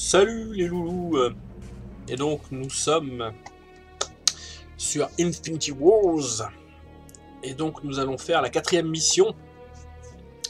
Salut les loulous Et donc nous sommes sur Infinity Wars. Et donc nous allons faire la quatrième mission.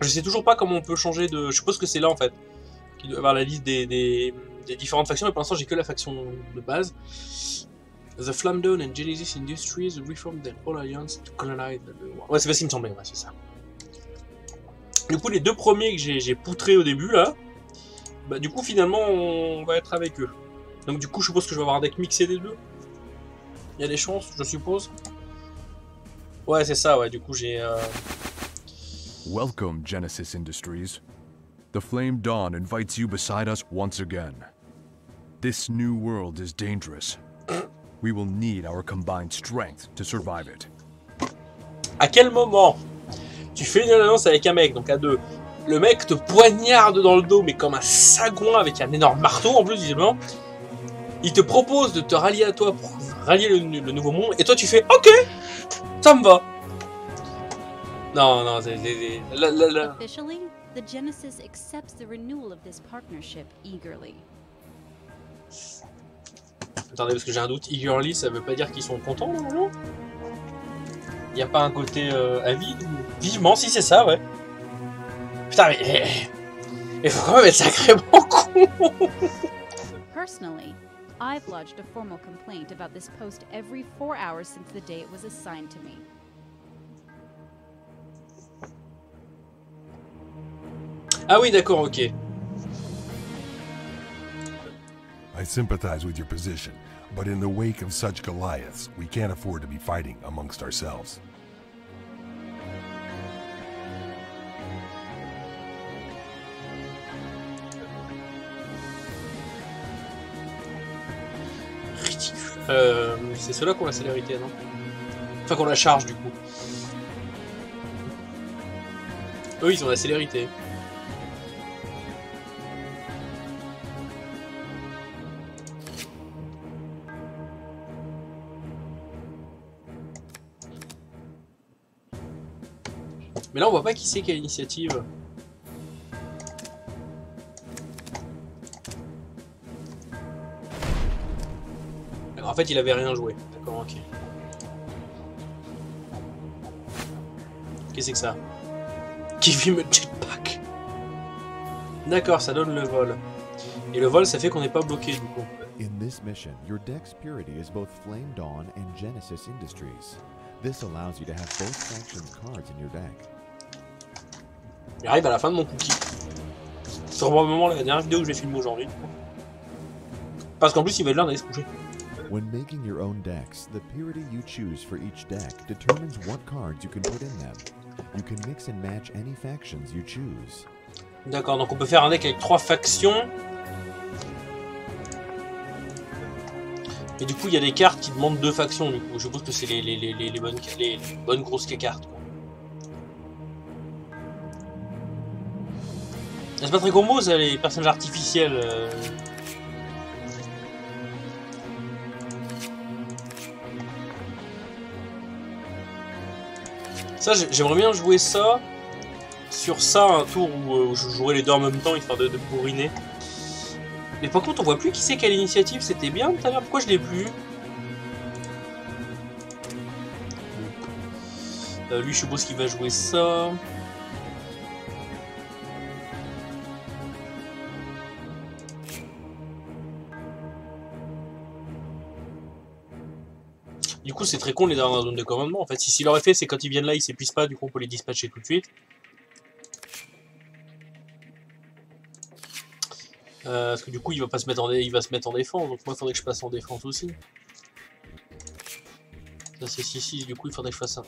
Je sais toujours pas comment on peut changer de... Je suppose que c'est là en fait. Qu'il doit avoir la liste des, des, différentes factions, mais pour l'instant j'ai que la faction de base. The Flamdone and Genesis Industries reformed their alliance to colonize the world. Ouais, c'est qu'il me semblait, ouais, c'est ça. Du coup, les deux premiers que j'ai poutrés au début, là, bah du coup, finalement, on va être avec eux. Donc du coup, je suppose que je vais avoir un deck mixé des deux. Il y a des chances, je suppose. Ouais, c'est ça, ouais, du coup, j'ai... Euh... Welcome, Genesis Industries. The Flame Dawn invites you beside us once again. This new world is dangerous. We will need our combined strength to survive it. À quel moment tu fais une alliance avec un mec, donc à deux, le mec te poignarde dans le dos, mais comme un sagouin avec un énorme marteau en plus, visiblement. Il te propose de te rallier à toi pour rallier le, le nouveau monde, et toi tu fais OK, ça me va. Non, non, c'est. La, la, la. Officially, the Genesis accepts the renewal of this partnership eagerly. Attendez, parce que j'ai un doute. Eagerly, ça veut pas dire qu'ils sont contents, non Il n'y a pas un côté euh, avide Vivement, si c'est ça, ouais. Putain, mais. Il faut quand même être sacrément con Personally, I've lodged a formal complaint about this post every four hours since the day it was assigned to me. Ah oui, d'accord, ok. I sympathize with your position, but in the wake of such Goliaths, we can't afford to be fighting amongst ourselves. Euh, c'est ceux-là qui ont la célérité, non? Enfin, qu'on la charge, du coup. Eux, ils ont la célérité. Mais là, on voit pas qui c'est qui a l'initiative. En fait, il avait rien joué. D'accord, ok. Qu'est-ce que c'est que ça? Give him a jetpack D'accord, ça donne le vol. Et le vol, ça fait qu'on n'est pas bloqué du coup. In this mission, your deck's purity is both Flame Dawn and Genesis Industries. This allows you to have both cards in your deck. Il arrive à la fin de mon cookie. C'est probablement la dernière vidéo que je vais filmer aujourd'hui. Parce qu'en plus, il va être l'heure d'aller se coucher. When making your own decks, the purity you choose for each deck determines what cards you can put in them. You can mix and match any factions you choose. D'accord, donc on peut faire un deck avec trois factions. Et du coup, il y a des cartes qui demandent deux factions. Du coup, je suppose que c'est les, les, les, les, bonnes, les, bonnes grosses cartes. C'est pas très combo, ça, les personnages artificiels. euh. Ça, j'ai- j'aimerais bien jouer ça sur ça, un tour où, euh, je jouerais les deux en même temps, histoire de, de bourriner. Mais par contre, on voit plus qui c'est quelle initiative, c'était bien tout à l'heure, pourquoi je l'ai plus Euh, Lui, je suppose qu'il va jouer ça. Du coup, c'est très con les dans la zone de commandement. En fait, si s'il aurait fait, c'est quand ils viennent là, ils s'épuisent pas, du coup, on peut les dispatcher tout de suite. Euh, parce que du coup, il va pas se mettre en, il va se mettre en défense. Donc moi, il faudrait que je passe en défense aussi. Ça c'est 6-6, du coup, il faudrait que je fasse un,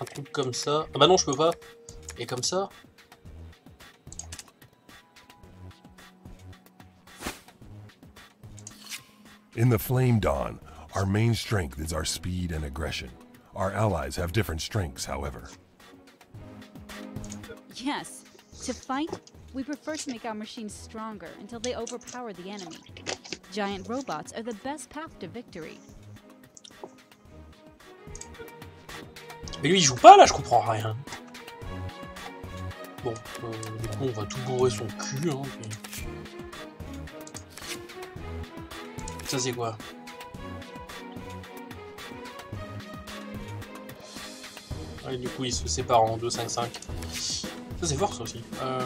un truc comme ça. Ah bah non, je peux pas. Et comme ça. In the Flame Dawn, our main strength is our speed and aggression. Our allies have different strengths, however. Yes, to fight, we prefer to make our machines stronger until they overpower the enemy. Giant robots are the best path to victory. Mais lui, il joue pas là, je comprends rien. Bon, euh, du coup, on va tout bourrer son cul. Hein, puis- Ça c'est quoi Ouais, du coup, il se sépare en 2, 5, 5. Ça c'est fort ça aussi. Euh...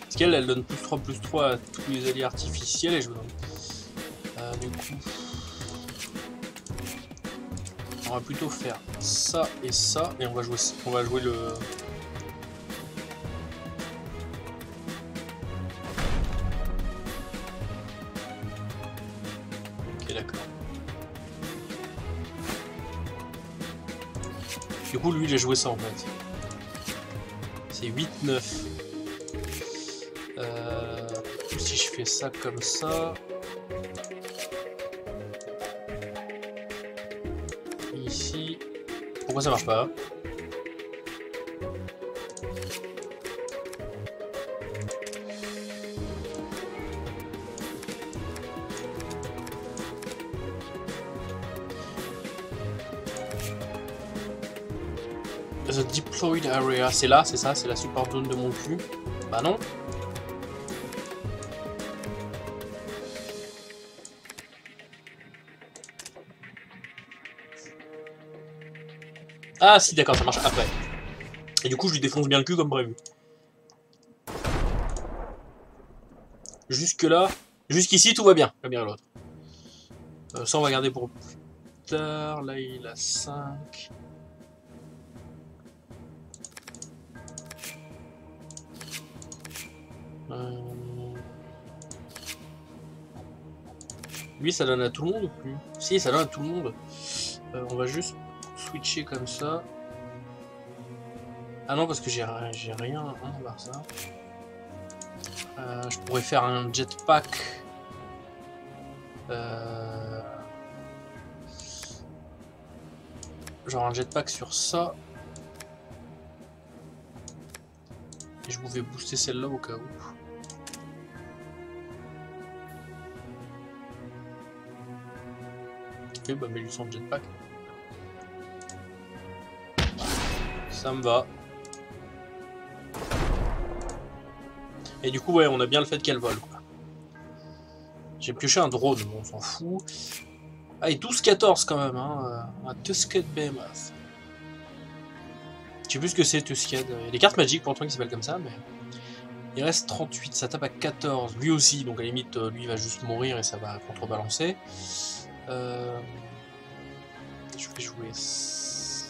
Parce qu'elle, elle donne plus 3, plus 3 à tous les alliés artificiels et je me donne. Euh, du coup... On va plutôt faire ça et ça et on va jouer, on va jouer le... lui il a joué ça en fait. C'est 8-9. Euh, si je fais ça comme ça... Ici... Pourquoi ça marche pas? C'est là, c'est ça, c'est la support zone de mon cul. Bah non. Ah si, d'accord, ça marche après. Et du coup, je lui défonce bien le cul comme prévu. Jusque là, jusqu'ici, tout va bien. Euh, ça, on va garder pour plus tard. Là, il a 5. Lui, ça donne à tout le monde ou plus? Si, ça donne à tout le monde. Euh, on va juste switcher comme ça. Ah non, parce que j'ai rien hein, voir ça. Euh, je pourrais faire un jetpack. Euh... Genre un jetpack sur ça. Et je pouvais booster celle-là au cas où. Ok, bah mets-lui son jetpack. Ça me va. Et du coup, ouais, on a bien le fait qu'elle vole. J'ai pioché un drone, on s'en fout. Ah, et 12-14 quand même, hein. euh, Un Tusked Behemoth. Je sais plus ce que c'est, Tusked. Il y a des cartes magiques pour toi qui s'appellent comme ça, mais... Il reste 38, ça tape à 14. Lui aussi, donc à la limite, euh, lui va juste mourir et ça va contrebalancer. Euh... Je vais jouer ça.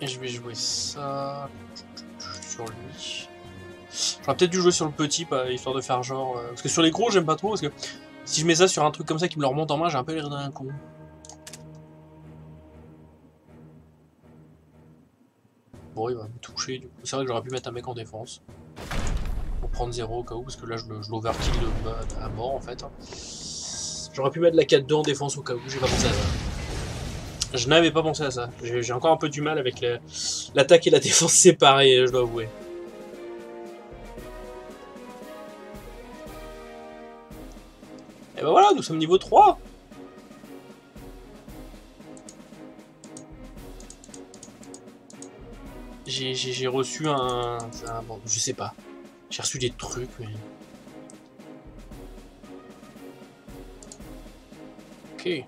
Et je vais jouer ça sur lui. J'aurais peut-être dû jouer sur le petit, histoire de faire genre... euh, Parce que sur les gros, j'aime pas trop, parce que si je mets ça sur un truc comme ça qui me le remonte en main, j'ai un peu l'air d'un con. Bon, il va me toucher, du coup. C'est vrai que j'aurais pu mettre un mec en défense. Pour prendre 0 au cas où, parce que là, je, l'overkill à mort, en fait. J'aurais pu mettre la 4-2 en défense au cas où, j'ai pas pensé à ça. Je n'avais pas pensé à ça. J'ai encore un peu du mal avec la- l'attaque et la défense séparées, je dois avouer. Et ben voilà, nous sommes niveau 3 J'ai- reçu un, Bon, je sais pas. J'ai reçu des trucs, mais... Ok.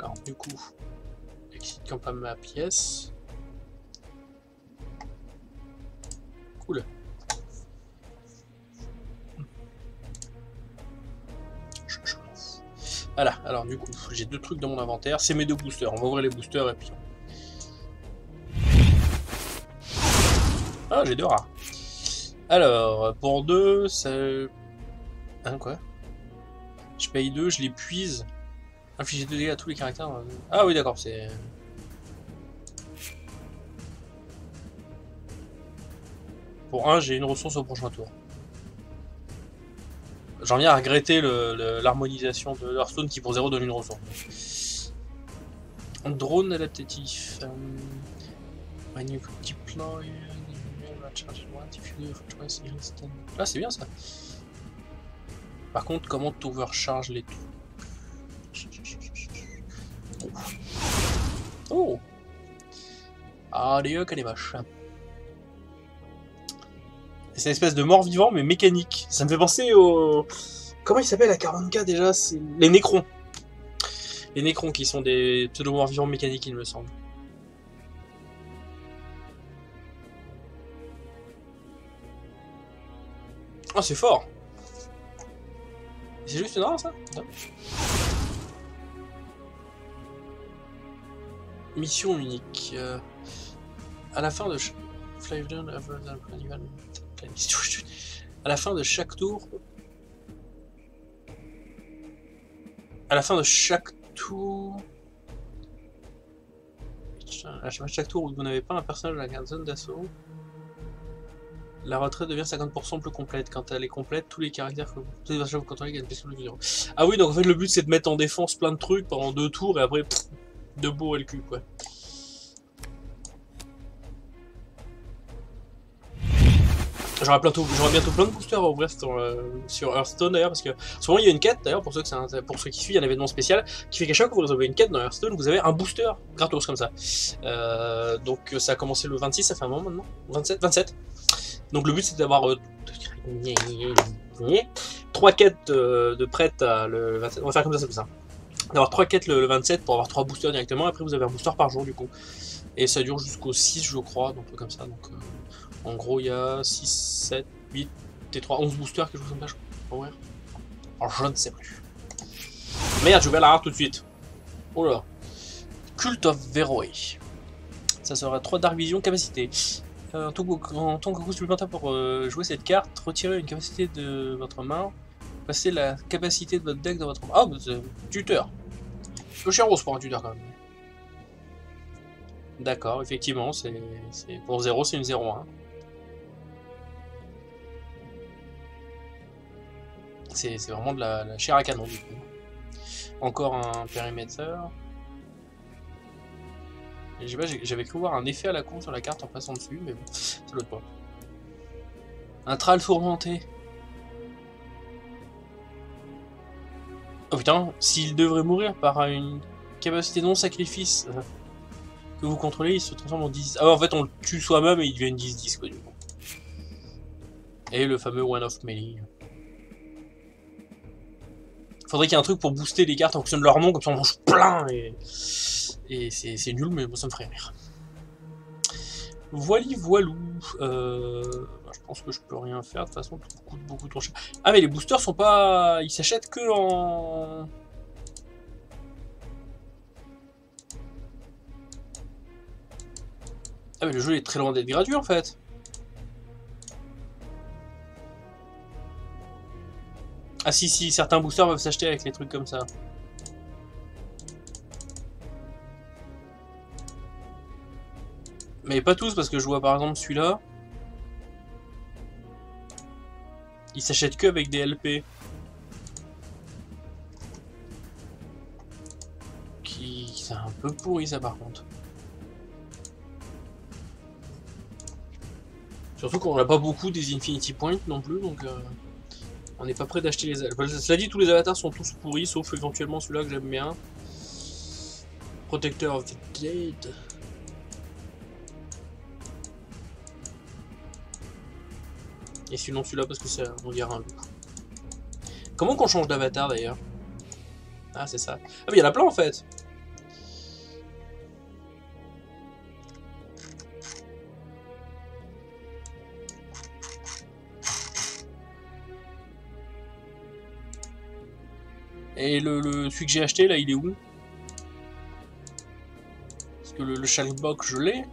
Alors, du coup, exit quand pas ma pièce. Voilà, alors du coup, j'ai deux trucs dans mon inventaire. C'est mes deux boosters. On va ouvrir les boosters et puis. Ah, j'ai deux rats. Alors, pour deux, ça. Hein, quoi? Je paye deux, je les puise. Infliger 2 dégâts à tous les caractères. euh. Ah oui, d'accord, c'est. Pour un, j'ai une ressource au prochain tour. J'en viens à regretter l'harmonisation de Hearthstone qui pour 0 donne une ressource. Drone adaptatif. euh. Ah, c'est bien ça. Par contre, comment tu overcharge les trucs Oh Allez, que les vaches. C'est une espèce de mort-vivant, mais mécanique. Ça me fait penser au... Comment il s'appelle la 40K déjà? C'est les Nécrons. Les Nécrons qui sont des pseudo-morts-vivants mécaniques, il me semble. Oh, c'est fort C'est juste une ça? Non. Mission unique. euh, à la fin de ch- À la fin de chaque tour. À la fin de chaque tour. À de chaque tour où vous n'avez pas un personnage dans la zone d'assaut. La retraite devient 50% plus complète. Quand elle est complète, tous les caractères que vous contrôlez gagnent plus de. Ah oui, donc en fait, le but c'est de mettre en défense plein de trucs pendant deux tours et après, pff, debout et le cul, quoi. J'aurai bientôt, plein de boosters au euh, sur Hearthstone d'ailleurs parce que moment il y a une quête d'ailleurs pour ceux qui suivent il y a un événement spécial qui fait qu'à chaque fois que vous résolvez une quête dans Hearthstone vous avez un booster gratos comme ça. Euh, donc ça a commencé le 26 ça fait un moment maintenant 27 27. Donc le but c'est d'avoir euh, trois quêtes euh, de prête le 27. On va faire comme ça c'est comme ça. D'avoir trois quêtes le, le 27 pour avoir trois boosters directement après vous avez un booster par jour du coup. Et ça dure jusqu'au 6 je crois donc comme ça donc. En gros, il y a 6, 7, 8, et 3, 11 boosters, quelque chose comme ça, je crois. Alors, je ne sais plus. Merde, j'ai ouvert la rare tout de suite. Oh là. Cult of Verroy. Ça sera 3 Dark Vision capacité. Euh, en tant que- coup supplémentaire pour euh, jouer cette carte, retirez une capacité de votre main. Passez la capacité de votre deck dans votre main. Ah, bah, tuteur. Le cher rose pour un tuteur quand même. D'accord, effectivement, c'est- pour 0, c'est une 0-1. C'est vraiment de la, chair à canon du coup. Encore un périmètre. J'avais cru voir un effet à la con sur la carte en passant dessus, mais bon, ça être pas. Un tral tourmenté. Oh putain, s'il devrait mourir par une capacité non sacrifice euh, que vous contrôlez, il se transforme en 10. Ah en fait, on le tue soi-même et il devient une 10-10 quoi du coup. Et le fameux One of Melee. Faudrait qu'il y ait un truc pour booster les cartes en fonction de leur nom, comme ça on mange plein et, et c'est nul, mais bon, ça me ferait rire. Voili voilou. Euh, je pense que je peux rien faire, de toute façon, tout coûte beaucoup trop cher. Ah, mais les boosters sont pas. Ils s'achètent que en. Ah, mais le jeu est très loin d'être gratuit en fait. Ah si si, certains boosters peuvent s'acheter avec les trucs comme ça. Mais pas tous parce que je vois par exemple celui-là. Il s'achète que avec des LP. Qui c'est un peu pourri ça par contre. Surtout qu'on n'a pas beaucoup des Infinity Points non plus donc. euh, on n'est pas prêt d'acheter les avatars. Cela dit, tous les avatars sont tous pourris, sauf éventuellement celui-là que j'aime bien. Protector of the Dead. Et sinon celui-là parce que ça, on dirait un loup. Comment qu'on change d'avatar d'ailleurs? Ah c'est ça. Ah mais il y en a plein en fait Et le, celui que j'ai acheté là, il est où? Parce que le, le je l'ai.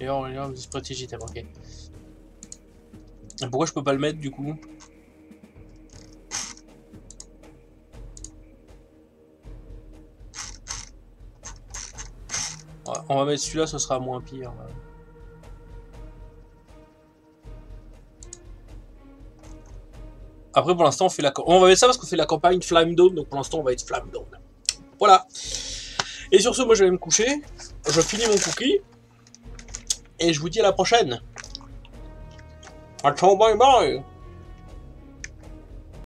Et on est t'as ok. Pourquoi je peux pas le mettre du coup? On va mettre celui-là, ce sera moins pire. Après, pour l'instant, on fait la... On va mettre ça parce qu'on fait la campagne Flame Dawn, donc pour l'instant, on va être Flame Dawn. Voilà. Et sur ce, moi, je vais me coucher. Je finis mon cookie. Et je vous dis à la prochaine. Ciao, bye bye